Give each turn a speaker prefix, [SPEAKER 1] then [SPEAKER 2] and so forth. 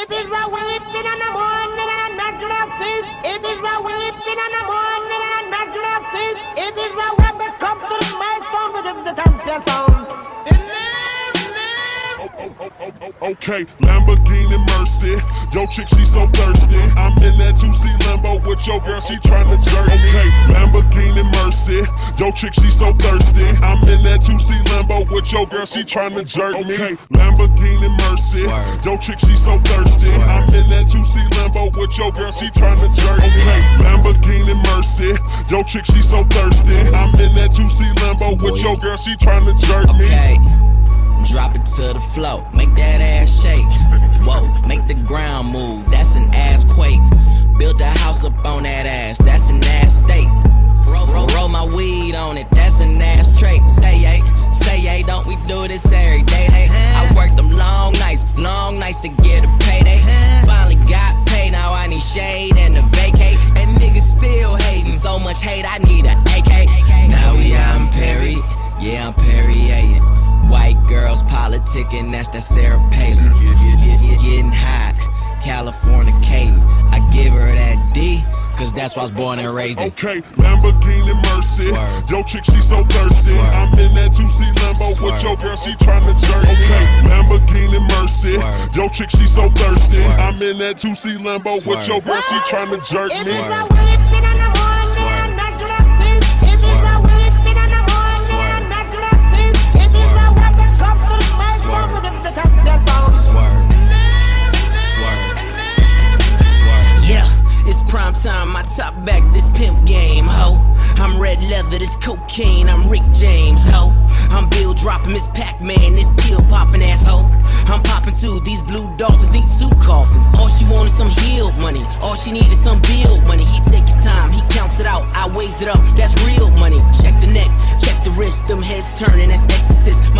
[SPEAKER 1] It is a weeping in the morning and natural thief. It is a weeping in the morning and natural thief. It is when it comes to the mic sound with the champion sound.
[SPEAKER 2] Okay, Lamborghini Mercy. Yo, chick, she so thirsty. I'm in that 2C Lambo with your girl, she tryna jerk. me. Okay, Lamborghini Mercy. Yo, chick, she so thirsty. I'm in that 2C Lambo with your girl, she tryna jerk me. Okay, Lamborghini Mercy.
[SPEAKER 3] Swerve.
[SPEAKER 2] Yo, chick, she so thirsty.
[SPEAKER 3] Swerve.
[SPEAKER 2] I'm in that 2C Lambo with your girl, she tryna jerk me. Okay, Lamborghini Mercy. Yo, chick, she so thirsty. I'm in that 2C Lambo with your girl, she tryna jerk me.
[SPEAKER 3] Okay. Drop it to the floor, make that ass shake. Whoa, make the ground move, that's an ass quake. Build a house up on that ass, that's an ass Perry, yeah, I'm Perrier. White girls politicking, that's that Sarah Palin. Getting hot, California Californicating. I give her that D, cause that's why I was born and raised in.
[SPEAKER 2] Okay, Lamborghini Mercy.
[SPEAKER 3] Swerve.
[SPEAKER 2] Yo, chick, she so thirsty.
[SPEAKER 3] Swerve.
[SPEAKER 2] I'm in that 2C Lambo with
[SPEAKER 3] Swerve.
[SPEAKER 2] your girl, she tryna jerk. Okay, Lamborghini Mercy.
[SPEAKER 3] Swerve.
[SPEAKER 2] Yo, chick, she so thirsty.
[SPEAKER 3] Swerve.
[SPEAKER 2] I'm in that 2C Lambo with
[SPEAKER 3] Swerve.
[SPEAKER 2] your girl, she tryna jerk me.
[SPEAKER 4] Top back, this pimp game, ho. I'm red leather, this cocaine, I'm Rick James, ho. I'm Bill dropping Miss Pac-Man, this pill popping asshole. I'm popping too, these blue dolphins need two coffins. All she wanted some healed money, all she needed some bill money. He take his time, he counts it out, I weighs it up, that's real money. Check the neck, check the wrist, them heads turning, that's exorcist.